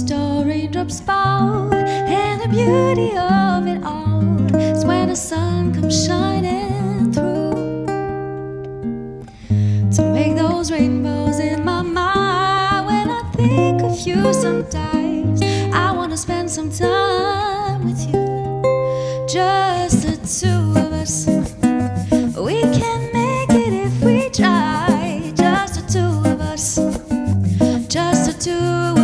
raindrops fall, and the beauty of it all is when the sun comes shining through to make those rainbows in my mind. When I think of you, sometimes I wanna spend some time with you, just the two of us. We can make it if we try, just the two of us. Just the two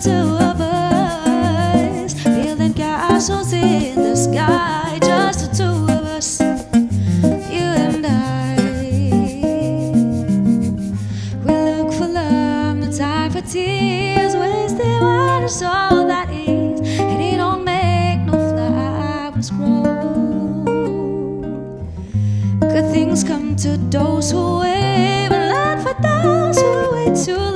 two of us, building castles in the sky. Just the two of us, you and I. We look for love, no time for tears. All that is, and it don't make no flowers grow. Good things come to those who wait, but not for those who wait too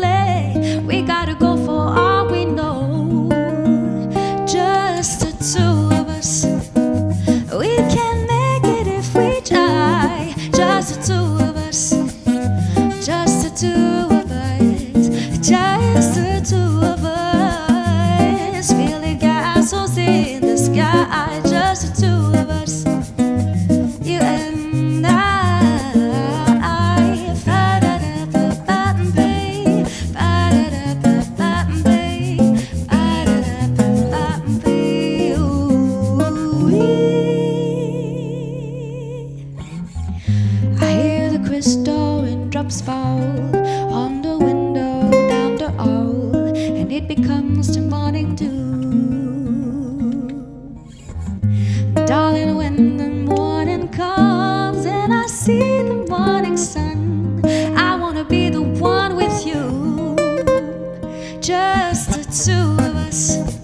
fall on the window down the hall, and it becomes the morning dew. Darling, when the morning comes and I see the morning sun, I wanna be the one with you. Just the two of us.